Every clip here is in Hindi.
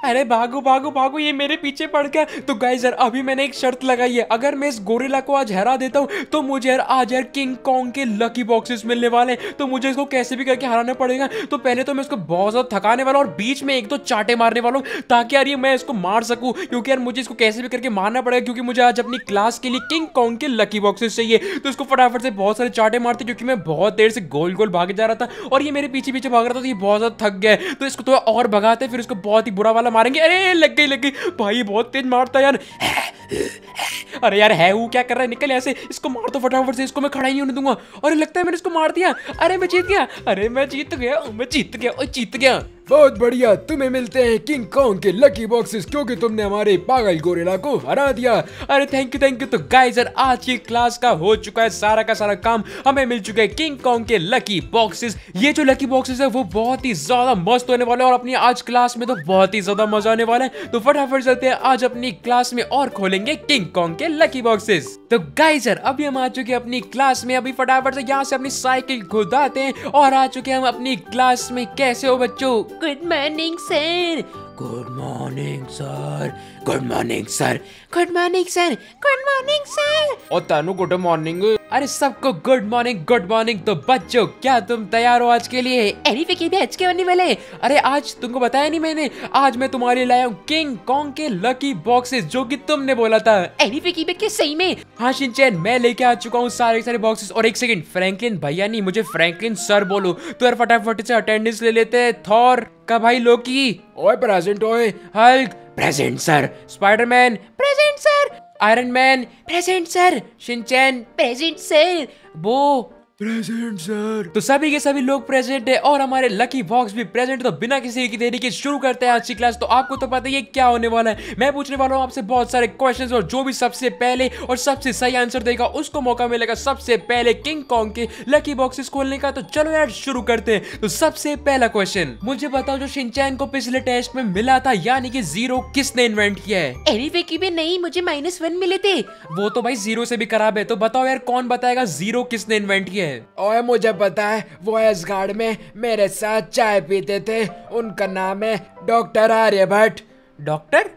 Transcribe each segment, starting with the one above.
अरे भागो भागो भागो, ये मेरे पीछे पड़ गया। तो गाइस यार, अभी मैंने एक शर्त लगाई है। अगर मैं इस गोरिल्ला को आज हरा देता हूँ तो मुझे, यार, आज, यार किंग कॉन्ग के लकी बॉक्सेस मिलने वाले हैं। तो मुझे इसको कैसे भी करके हराना पड़ेगा। तो पहले तो मैं इसको बहुत ज़्यादा थकाने वाला हूँ और बीच में एक दो चाटे मारने वाला हूँ, ताकि, यार, ये मैं इसको मार सकूँ। क्योंकि, यार, मुझे इसको कैसे भी करके मारना पड़ेगा, क्योंकि मुझे आज अपनी क्लास के लिए किंग कॉन्ग के लकी बॉक्सेस चाहिए। तो इसको फटाफट से बहुत सारे चाटे मारते, क्योंकि मैं बहुत देर से गोल गोल भागे जा रहा था, और ये मेरे पीछे पीछे भाग रहा था तो ये बहुत ज़्यादा थक गया तो इसको थोड़ा और भगाते फिर इसको बहुत ही बुरा वाला मारेंगे। अरे, लग गई लग गई। भाई, बहुत तेज मारता है यार। अरे यार, है वो, क्या कर रहा है? निकल ऐसे इसको मार दो फटाफट से, इसको मैं खड़ा ही होने दूँगा। अरे, लगता है मैंने इसको मार दिया। अरे, मैं जीत गया। अरे, मैं जीत गया, मैं जीत गया और जीत गया। बहुत बढ़िया, तुम्हें मिलते हैं किंग कॉन्ग के लकी बॉक्सेस क्योंकि तुमने हमारे पागल गोरिल्ला को हरा दिया। अरे थैंक यू थैंक यू तो गाइस यार, आज की क्लास का हो चुका है सारा का सारा काम। हमें मिल चुका है किंग कॉन्ग के लकी बॉक्सेस ये जो लकी बॉक्सेस है, वो बहुत ही ज़्यादा मस्त होने वाले और अपनी आज क्लास में तो बहुत ही ज़्यादा मज़ा आने वाला है। तो फटाफट चलते हैं, आज अपनी क्लास में और खोलेंगे किंग कॉन्ग के लकी बॉक्सेस तो गाइस यार, अभी हम आ चुके हैं अपनी क्लास में। अभी फटाफट से यहाँ से अपनी साइकिल खुदाते हैं और आ चुके हैं हम अपनी क्लास में। कैसे हो बच्चों? Good morning sir good morning sir good morning sir good morning sir good morning sir और तानू गुड मॉर्निंग अरे सबको गुड मॉर्निंग गुड मॉर्निंग तो बच्चों क्या तुम तैयार हो आज के लिए? एनी पे भी आज के होने वाले। अरे आज तुमको बताया नहीं मैंने आज मैं तुम्हारे लाया हूँ किंग कॉन्ग के लकी बॉक्सेस जो कि तुमने बोला था। एनी पे की सही में। हाँ शिनचैन मैं लेके आ चुका हूँ सारे सारे बॉक्सेस और एक सेकंड फ्रैंकलिन भैया नहीं मुझे फ्रैंकलिन सर बोलो। तो यार फटाफट से अटेंडेंस ले लेते हैं थॉर का भाई लोकी। ओए प्रेजेंट ओए Hulk present sir Spiderman present sir Iron Man present sir Shinchan present sir वो प्रेजेंट सर तो सभी के सभी लोग प्रेजेंट है और हमारे लकी बॉक्स भी प्रेजेंट तो बिना किसी की देरी के शुरू करते हैं आज की क्लास तो आपको तो पता ही क्या होने वाला है। मैं पूछने वाला हूँ आपसे बहुत सारे क्वेश्चंस और जो भी सबसे पहले और सबसे सही आंसर देगा उसको मौका मिलेगा सबसे पहले किंग कॉन्ग के लकी बॉक्सेस खोलने का। तो चलो यार शुरू करते हैं। तो सबसे पहला क्वेश्चन मुझे बताओ जो शिनचैन को पिछले टेस्ट में मिला था यानी कि ज़ीरो किसने इन्वेंट किया है? एनीवे की भी नहीं मुझे माइनस वन मिले थे। वो तो भाई ज़ीरो से भी खराब है। तो बताओ यार कौन बताएगा ज़ीरो किसने इन्वेंट किया है? ओए मुझे पता है, वो एसगार्ड में मेरे साथ चाय पीते थे। उनका नाम है डॉक्टर आर्यभट्ट। डॉक्टर?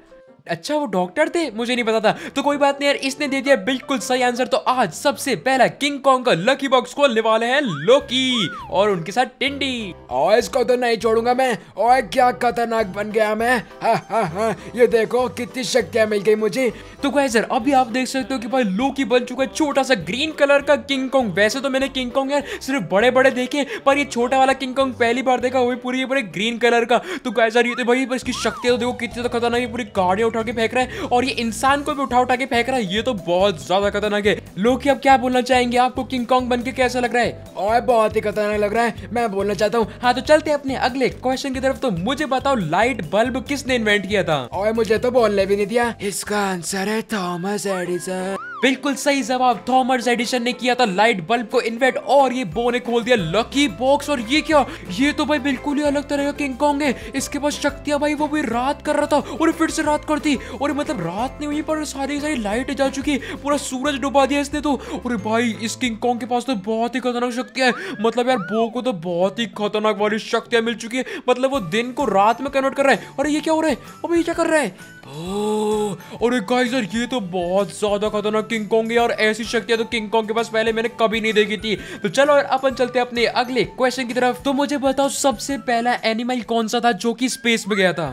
अच्छा वो डॉक्टर थे? मुझे नहीं पता था। तो कोई बात नहीं यार, इसने दे दिया बिल्कुल सही आंसर। तो आज सबसे पहला किंग कॉन्ग का लकी बॉक्स खोलने वाले हैं लोकी और उनके साथ टिंडी ओए इसको तो नहीं छोड़ूँगा मैं। ओए क्या खतरनाक बन गया मैं। हा हा हा। ये देखो, कितनी शक्तियाँ मिल गई मुझे। तो यार, अभी आप देख सकते हो कि भाई लोकी बन चुका है छोटा सा ग्रीन कलर का किंग कॉन्ग वैसे तो मैंने किंग कॉन्ग यार सिर्फ़ बड़े बड़े देखे पर ये छोटा वाला किंग कॉन्ग पहली बार देखा, वो भी पूरी पूरे ग्रीन कलर का। तो गाइस यार, ये तो भाई इसकी शक्तियाँ तो देखो, कितनी तो खतरनाक पूरी गाड़ियाँ उठा के फेंक रहा है और ये इंसान को भी उठा उठा के फेंक रहा है। ये तो बहुत ज़्यादा खतरनाक है। लोग अब क्या बोलना चाहेंगे? आपको किंग कॉन्ग बन के कैसा लग रहा है? और बहुत ही खतरनाक लग रहा है। मैं बोलना चाहता हूँ। हाँ तो चलते हैं अपने अगले क्वेश्चन की तरफ़। तो मुझे बताओ लाइट बल्ब किसने इन्वेंट किया था? और मुझे तो बोलने भी नहीं दिया। इसका आंसर है थॉमस एडिसन बिल्कुल सही जवाब। थॉमस एडिशन ने किया था लाइट बल्ब को इन्वेंट और ये बो ने खोल दिया लकी बॉक्स और ये क्या? ये तो भाई बिल्कुल ही अलग तरह का किंग कॉन्ग है। इसके पास शक्तियाँ भाई, वो भी रात कर रहा था और फिर से रात करती और मतलब रात नहीं हुई, पर सारी सारी लाइट जा चुकी। पूरा सूरज डुबा दिया इसने तो। और भाई, इस किंग कॉन्ग के पास तो बहुत ही खतरनाक शक्तियाँ है। मतलब यार बो को तो बहुत ही खतरनाक वाली शक्तियाँ मिल चुकी है। मतलब वो दिन को रात में कन्वर्ट कर रहा है। और ये क्या हो रहा है? अब, ये क्या कर रहा है? अरे ये तो बहुत ज़्यादा खतरनाक किंग कॉन्ग है और ऐसी शक्तियाँ तो किंग कॉन्ग के पास पहले मैंने कभी नहीं देखी थी। तो चलो और अपन चलते अपने अगले क्वेश्चन की तरफ़। तो मुझे बताओ, सबसे पहला एनिमल कौन सा था जो की स्पेस में गया था?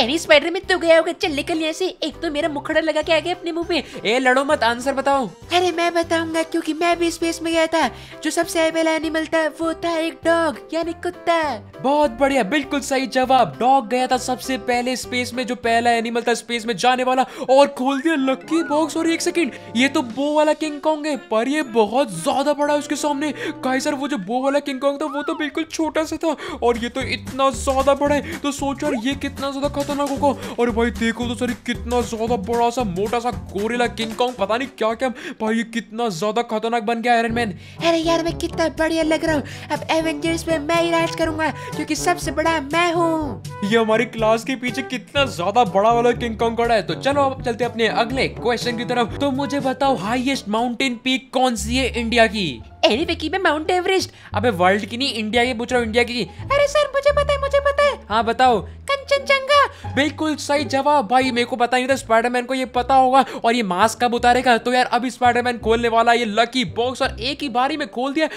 एनी स्पाइडर में तो गया होगा। चल निकल यहाँ से। एक तो मेरा मुखड़ा लगा के आ गया अपने मुँह पे। ए लड़ो मत आंसर बताओ। अरे मैं बताऊँगा क्योंकि मैं भी स्पेस में गया था। जो सबसे पहला एनिमल था वो था एक डॉग यानी कुत्ता। बहुत बढ़िया बिल्कुल सही जवाब। डॉग गया था सबसे पहले स्पेस में जो पहला एनिमल था स्पेस में जाने वाला। और खोल दिया लकी बॉक्स और एक सेकंड ये तो बो वाला किंग कॉन्ग है पर ये बहुत ज़्यादा बड़ा है उसके सामने। गाइस सर वो जो बो वाला किंग कॉन्ग था वो तो बिल्कुल छोटा सा था। और ये तो इतना ज़्यादा बड़ा है। तो सोचो ये कितना ज़्यादा खतरनाक होगा और भाई देखो तो सर कितना ज़्यादा बड़ा सा मोटा सा गोरिल्ला किंग कॉन्ग पता नहीं क्या क्या। भाई ये कितना ज़्यादा खतरनाक बन गया आयरन मैन अरे यार मैं कितना बढ़िया लग रहा हूँ। अब एवेंजर्स में मैं ही राज करूँगा क्योंकि सबसे बड़ा मैं हूँ। ये हमारी क्लास के पीछे कितना ज़्यादा बड़ा वाला किंग कॉन्ग खड़ा है। तो चलो अब चलते अपने अगले क्वेश्चन की तरफ़। तो मुझे बताओ हाईएस्ट माउंटेन पीक कौन सी है इंडिया की? एनी विकी में माउंट एवरेस्ट अबे वर्ल्ड की नहीं इंडिया की पूछ रहा हूँ इंडिया की। अरे सर मुझे पता है मुझे पता है। हाँ बताओ। कंचनजंगा। बिल्कुल सही जवाब। भाई, मेरे को नहीं था स्पाइडरमैन को ये पता होगा और ये मास्क कब उतारेगा। तो यार, अभी स्पाइडरमैन खोलने वाला ये लकी बॉक्स और एक ही बारी में खोल दिया।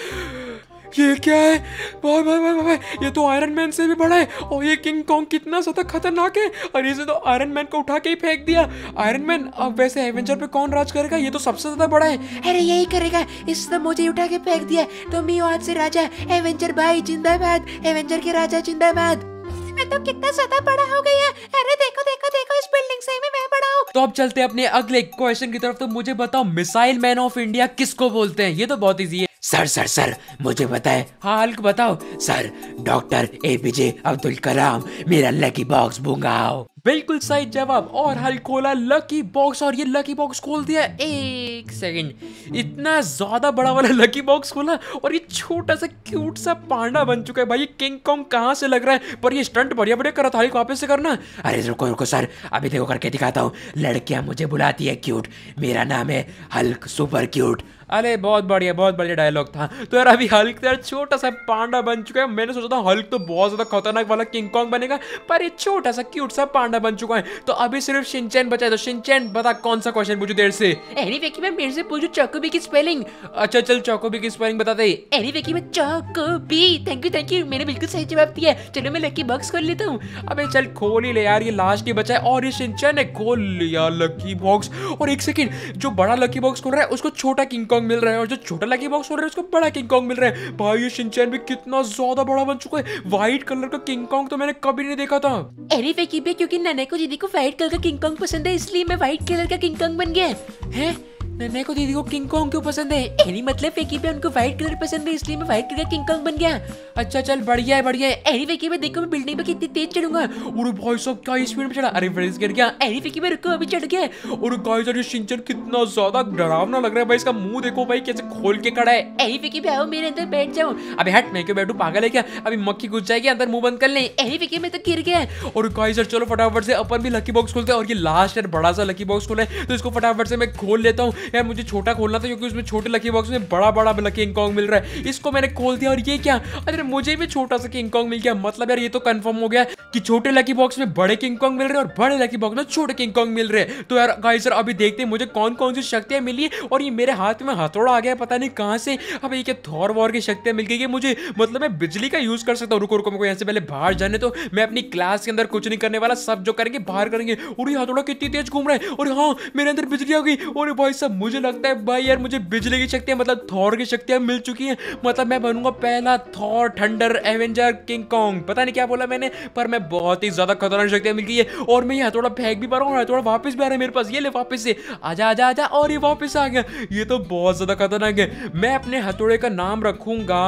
ये क्या है? भाई भाई भाई भाई ये तो आयरन मैन से भी बड़ा है और ये किंग कॉन्ग कितना ज़्यादा खतरनाक है और इसे तो आयरन मैन को उठा के ही फेंक दिया। आयरन मैन अब वैसे एवेंजर पे कौन राज करेगा? ये तो सबसे ज़्यादा बड़ा है। अरे, यही करेगा। इसने मुझे उठा के फेंक दिया। तो मैं आज से राजा एवेंजर भाई, जिंदाबाद। एवेंजर के राजा, जिंदाबाद। मैं तो कितना ज़्यादा बड़ा हो गया। अरे देखो देखो देखो इस बिल्डिंग से भी मैं बड़ा हूँ। तो अब चलते हैं अपने अगले क्वेश्चन की तरफ़। तो मुझे बताओ मिसाइल मैन ऑफ़ इंडिया किसको बोलते हैं? ये तो बहुत ईजी है। सर सर सर मुझे बताए। हाँ हल्क बताओ। Sir doctor A P J Abdul Kalam मेरा लकी बॉक्स बुंगाओ बिल्कुल सही जवाब। और हल खोला लकी बॉक्स और ये लकी बॉक्स खोल दिया। एक सेकंड इतना ज़्यादा बड़ा वाला लकी बॉक्स खोला, और ये छोटा सा क्यूट सा पांडा बन चुका है। भाई, ये किंग कॉन्ग कहाँ से लग रहा है? पर ये स्टंट बढ़िया बढ़िया करा था। वापस से करना। अरे, रुको रुको सर। अभी देखो, करके दिखाता हूँ। लड़कियाँ मुझे बुलाती है क्यूट मेरा नाम है हल्क सुपर क्यूट अरे, बहुत बढ़िया बहुत बढ़िया डायलॉग था। तो यार, अभी हल्क यार छोटा सा पांडा बन चुका है। मैंने सोचा था हल्क तो बहुत ज़्यादा खतरनाक वाला किंग कॉन्ग बनेगा, पर ये छोटा सा क्यूट सा पांडा बन चुका है। तो अभी सिर्फ़ शिनचैन बचा है। तो शिनचैन बता कौन सा क्वेश्चन पूछू देर से? एनी वेकी मैं मेरे से पूछू चौकोबी की स्पेलिंग अच्छा चल चौकोबी की स्पेलिंग बता दे एनी वेकी में चौकोबी। थैंक यू थैंक यू मैंने बिल्कुल सही जवाब दिया चलो मैं लकी बॉक्स खोल लेता हूँ। अबे चल खोल ही ले यार ये लास्ट ही बचा है। और ये शिनचैन ने खोल लिया लकी बॉक्स और एक सेकंड जो बड़ा लकी बॉक्स खोल रहा है उसको छोटा किंग कॉन्ग मिल रहा है। और जो छोटा लकी बॉक्स खोल रहा है उसको बड़ा किंग कॉन्ग मिल रहा है। भाई ये शिनचैन भी कितना ज़्यादा बड़ा बन चुका है। व्हाइट कलर का किंग कॉन्ग तो मैंने कभी नहीं देखा था। एनी पे क्योंकि नन्हे को दीदी को व्हाइट कलर का किंग कॉन्ग पसंद है, इसलिए मैं व्हाइट कलर का किंग कॉन्ग बन गया। हैं? नन्हे को दीदी को किंग कॉन्ग क्यों पसंद है। एनी मतलब फेकी पे उनको व्हाइट कलर पसंद है, इसलिए मैं व्हाइट कलर किंग कॉन्ग बन गया। अच्छा चल, बढ़िया है बढ़िया है। एनी वेकी में देखो, मैं बिल्डिंग पे कितनी तेज चढ़ूँगा। अरे भाई साहब, क्या स्पीड में चढ़ा। अरे फ्रेंड्स गिर गया। एनी वेकी में रुको अभी चढ़ गया। और गाइस ये शिनचैन कितना ज़्यादा डरावना लग रहा है भाई, इसका मुँह देखो भाई, कैसे खोल के खड़ा है। एनी वेकी पे आओ, मेरे अंदर बैठ जाओ। अबे हट, मैं क्यों बैठू? पागल है क्या? अभी मक्खी घुस जाएगी, अंदर मुँह बंद कर ले। एनी वेकी में तो गिर गया। और गाइस चलो फटाफट से अपन भी लकी बॉक्स खोलते हैं। और ये लास्ट यार, बड़ा सा लकी बॉक्स खोला है। तो इसको फटाफट से मैं खोल लेता हूँ। यार, मुझे छोटा खोलना था क्योंकि उसमें छोटे लकी बॉक्स में बड़ा बड़ा लकी इंकॉन्ग मिल रहा है। इसको मैंने खोल दिया और ये क्या? अरे, मुझे भी छोटा सा किंग कॉन्ग मिल गया। मतलब यार, ये तो कन्फर्म हो गया। कि छोटे लकी बॉक्स में बड़े किंग कॉन्ग मिल रहे हैं और बड़े लकी बॉक्स में छोटे किंग कॉन्ग मिल रहे हैं। तो यार गाइस यार अभी देखते हैं मुझे कौन कौन सी शक्तियाँ मिली और ये मेरे हाथ में हथौड़ा आ गया पता नहीं कहाँ से। अब ये क्या थौर वॉर की शक्तियाँ मिल गई है मुझे मतलब मैं बिजली का यूज़ कर सकता हूँ। रुको रुको, मेरे को यहाँ से पहले बाहर जाने तो मैं अपनी क्लास के अंदर कुछ नहीं करने वाला, सब जो करेंगे, बाहर करेंगे। और ये हथौड़ा कितनी तेज घूम रहा है। और हाँ मेरे अंदर बिजली आ गई। और भाई साहब मुझे लगता है, भाई यार, मुझे बिजली की शक्तियाँ मतलब थॉर की शक्तियाँ मिल चुकी हैं। मतलब मैं बनूँगा पहला Thor thunder Avenger King Kong पता नहीं क्या बोला मैंने, पर मैं बहुत ही ज़्यादा खतरनाक शक्तियाँ मिल गई है। और मैं ये हथौड़ा फेंक भी पा रहा हूँ हथौड़ा वापस भी आ रहा है मेरे पास। ये ले वापस से। आजा आजा आजा, और ये वापस आ गया। ये तो बहुत ज़्यादा खतरनाक है। मैं अपने हथौड़े का नाम रखूँगा।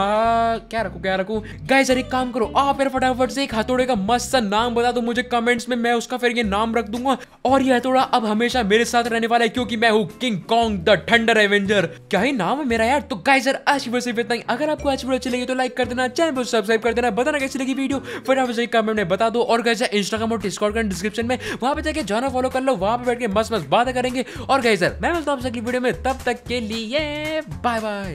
क्या रखूँ क्या रखूँ? गाइस यार एक काम करो। आप फिर फटाफट से एक हथौड़े का मस्त सा नाम बता दो मुझे कमेंट्स में। मैं उसका फिर ये नाम रख दूँगा। और ये हथौड़ा अब हमेशा मेरे साथ रहने वाला है, क्योंकि मैं हूँ King Kong the thunder Avenger क्या ही नाम है मेरा यार? तो गाइस यार आज वीडियो सिर्फ़ इतना ही। अगर आपको आज वीडियो अच्छी लगी तो लाइक कर देना चैनल को सब्सक्राइब कर देना, बताना कैसी लगी वीडियो फटाफट से कमेंट में बता दो। और कैसे इंस्टाग्राम और डिस्कॉर्ड का डिस्क्रिप्शन में वहाँ पर जाकर जाना फॉलो कर लो। वहाँ पर बैठ के मस्त मस्त बातें करेंगे। और यार मैं मिलता हूँ अगली वीडियो में। तब तक के लिए बाय बाय